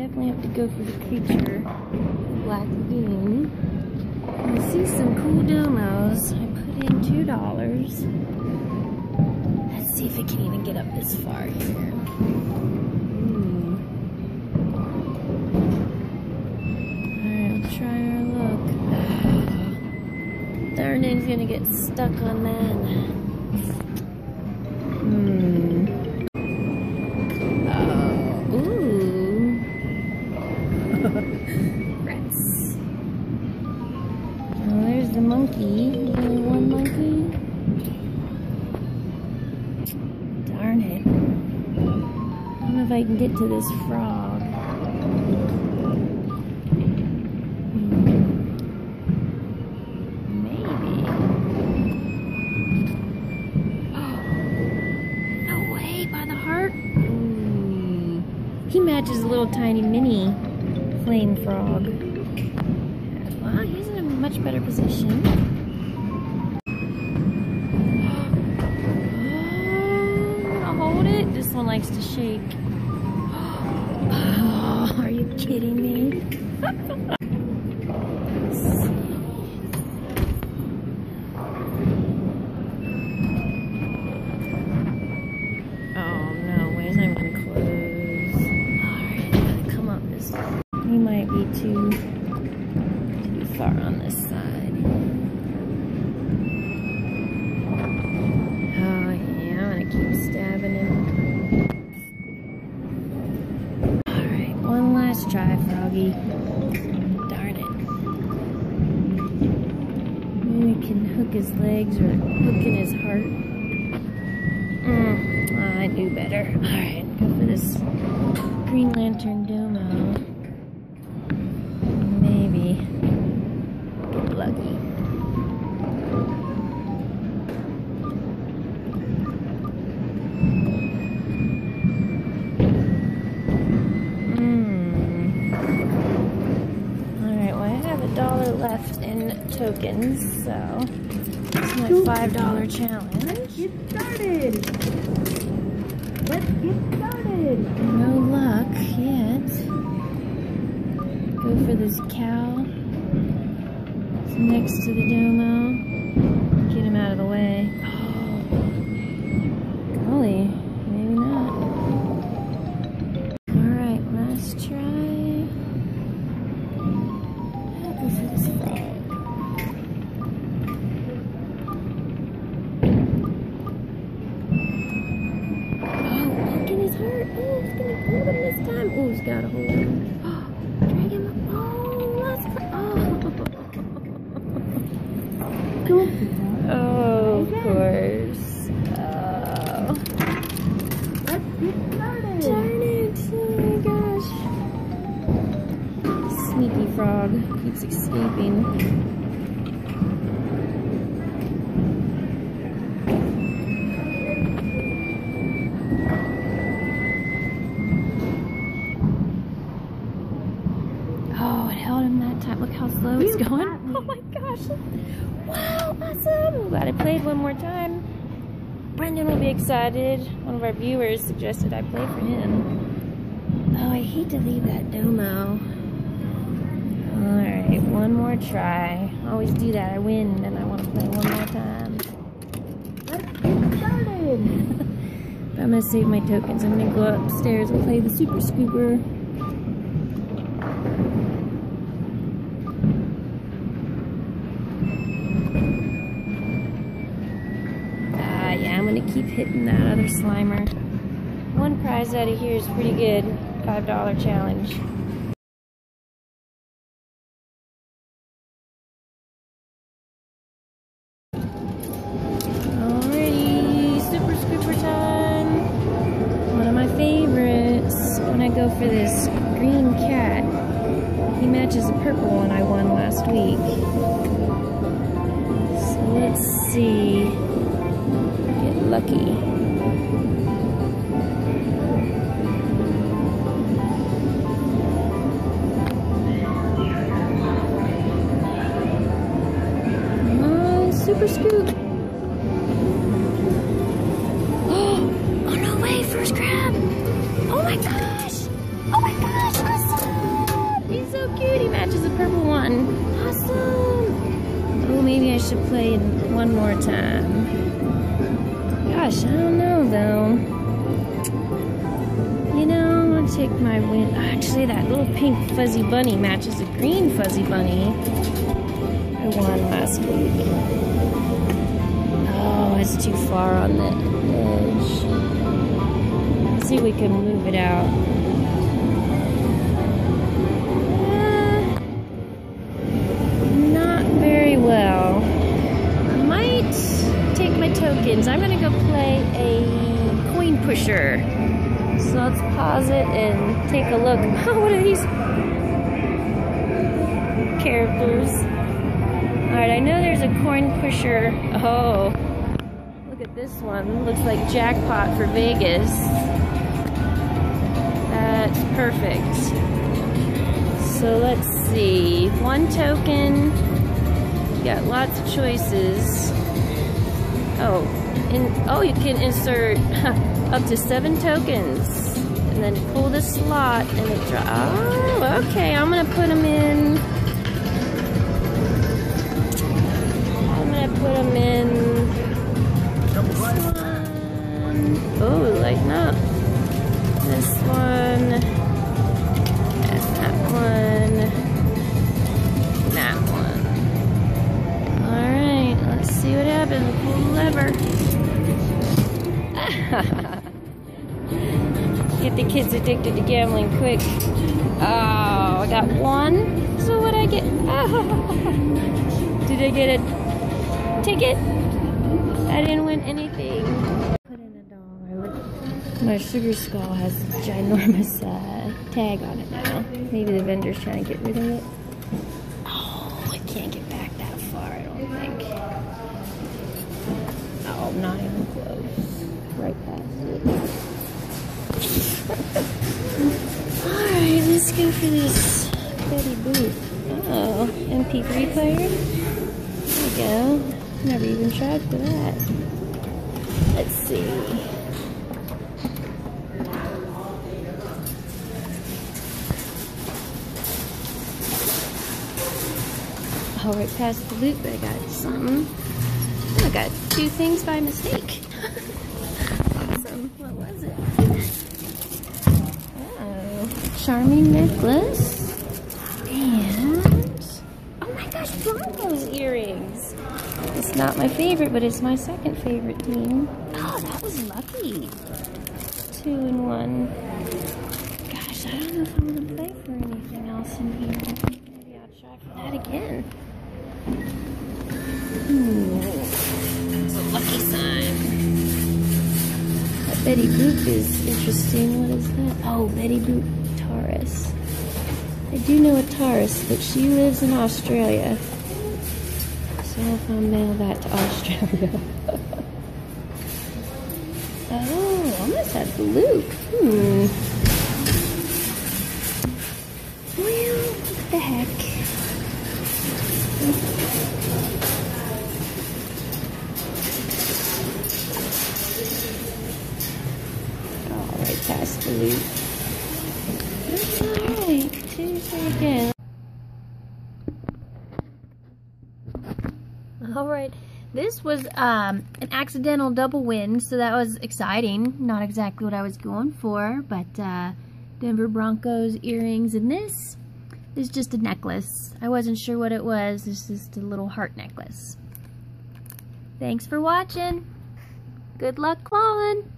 definitely have to go for the creature, Black Lagoon. I see some cool domos. I put in two dollars. Let's see if it can even get up this far here. Hmm. Alright, we'll try our luck. Darn gonna get stuck on that. If I can get to this frog. Hmm. Maybe. No way, by the heart. Ooh. He matches a little tiny mini flame frog. Wow, he's in a much better position. Hold it. This one likes to shake. Oh, are you kidding me? Darn it. Maybe we can hook his legs or hook in his heart. Mm, I knew better. Alright, go for this Green Lantern Domo. Tokens, so it's my five dollar challenge. Get started. Let's get started. No luck yet. Go for this cow. It's next to the domo. Oh. Of course. Oh. Let's get started. Darn it. Oh my gosh. Sneaky frog keeps escaping. Oh, it held him that time. Look how slow it's You going. Oh my gosh. Glad I played one more time. Brendan will be excited. One of our viewers suggested I play for him. Oh, I hate to leave that domo. Alright, one more try. Always do that. I win and I want to play one more time. Let's get started. I'm going to save my tokens. I'm going to go upstairs and play the Super Scooper. To keep hitting that other Slimer. One prize out of here is pretty good. $5 challenge. Alrighty, Super Scooper time. One of my favorites. When I go for this green cat, he matches the purple one I won last week. So let's see. Lucky. Come Super Scoop. Oh no way, first grab. Oh my gosh. Oh my gosh, awesome. He's so cute, he matches the purple one. Awesome. Oh, maybe I should play one more time. Gosh, I don't know though. You know, I'll take my win. Actually, that little pink fuzzy bunny matches the green fuzzy bunny I won last week. Oh, it's too far on the edge. Let's see if we can move it out. Let's pause it and take a look. What are these characters? Alright, I know there's a coin pusher. Oh, look at this one. Looks like jackpot for Vegas. That's perfect. So let's see. One token. You got lots of choices. Oh, oh, you can insert up to seven tokens, and then pull the slot, and it draw. Oh, okay. I'm gonna put them in. I'm gonna put them in. Oh, like not. This one. And that one. That one. Alright, let's see what happens. Pull the lever. Get the kids addicted to gambling quick. Oh, I got one. So what I get? Did I get a ticket? I didn't win anything. Put in a dollar. My sugar skull has a ginormous uh, tag on it now. Maybe the vendor's trying to get rid of it. Oh, I can't get back that far, I don't think. Oh, not even close. Right past it. Alright, for this Betty Boop. Oh, MP3 player? There we go. Never even tried for that. Let's see. Oh, right past the loop, I got something. I got two things by mistake. awesome. What was it? Oh, charming necklace. And, oh my gosh, Broncos earrings. It's not my favorite, but it's my second favorite team. Oh, that was lucky. Two in one. Gosh, I don't know if I'm gonna play for anything else in here. Maybe I'll try for that again. Hmm. It's a lucky sign. That Betty Boop is interesting. What is that? Oh, Betty Boop Taurus. I do know a Taurus, but she lives in Australia. So if I mail that to Australia. oh, must have the. Hmm. Well, what the heck? Oh, right past the loop. Again. Alright, this was um, an accidental double win, so that was exciting. Not exactly what I was going for, but uh, Denver Broncos earrings, and this is just a necklace. I wasn't sure what it was. It's just a little heart necklace. Thanks for watching. Good luck clawing.